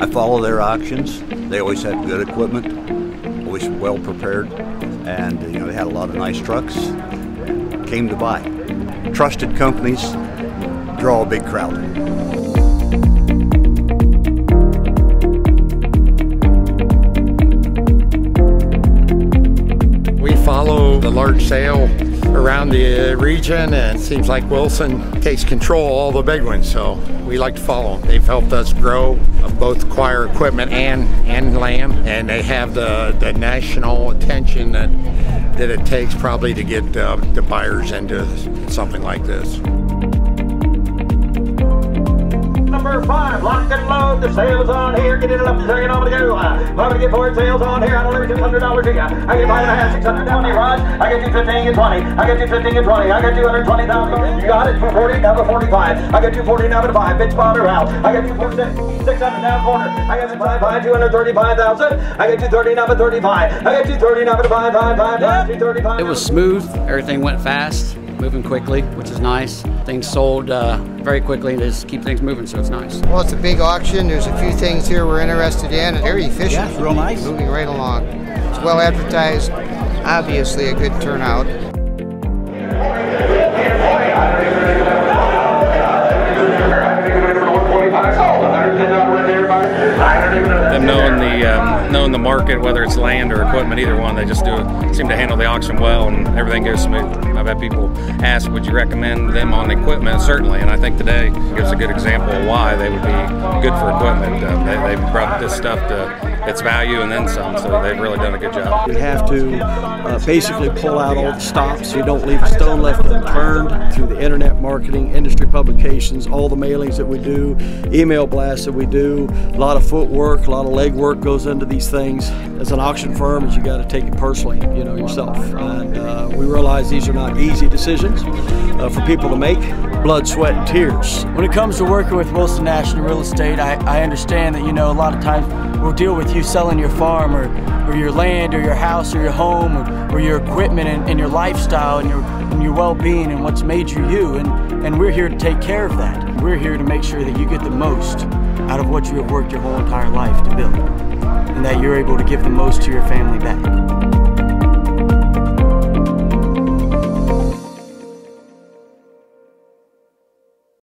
I follow their auctions. They always had good equipment, always well prepared, and you know they had a lot of nice trucks. Came to buy. Trusted companies draw a big crowd. The large sale around the region and it seems like Wilson takes control of all the big ones so we like to follow them. They've helped us grow both acquire equipment and, and land and they have the, the national attention that, that it takes probably to get uh, the buyers into something like this. The sales on here. Get it up to second over to go. I'm gonna get four sales on here. I'll deliver two hundred dollars you. I get five and a half, six hundred twenty, Rod. I get two fifteen and twenty. I get two fifteen and twenty. I get thousand. You got it. Two forty down to forty five. I get two forty down to five. Bitch spotter out. I get two forty six. Six hundred corner. I. I. I. It was smooth. Everything went fast, moving quickly, which is nice. Things sold uh, very quickly to just keep things moving, so it's nice. Well, it's a big auction. There's a few things here we're interested in. Very efficient. Yeah, it's real nice. Moving right along. It's well advertised. Obviously, a good turnout. Them knowing the um, knowing the market, whether it's land or equipment, either one, they just do seem to handle the auction well, and everything goes smooth. I've had people ask, "Would you recommend them on equipment?" Certainly, and I think today gives a good example of why they would be good for equipment. Uh, they, they've brought this stuff to its value and then some, so they've really done a good job. We have to uh, basically pull out all the stops you don't leave a stone left unturned through the internet marketing, industry publications, all the mailings that we do, email blasts that we do, a lot of footwork, a lot of legwork goes into these things. As an auction firm, is you got to take it personally, you know, yourself. And uh, we realize these are not easy decisions uh, for people to make, blood, sweat, and tears. When it comes to working with Wilson National Real Estate, I, I understand that, you know, a lot of times we'll deal with you selling your farm or, or your land or your house or your home or, or your equipment and, and your lifestyle and your, and your well-being and what's made you you. And, and we're here to take care of that. We're here to make sure that you get the most out of what you have worked your whole entire life to build and that you're able to give the most to your family back.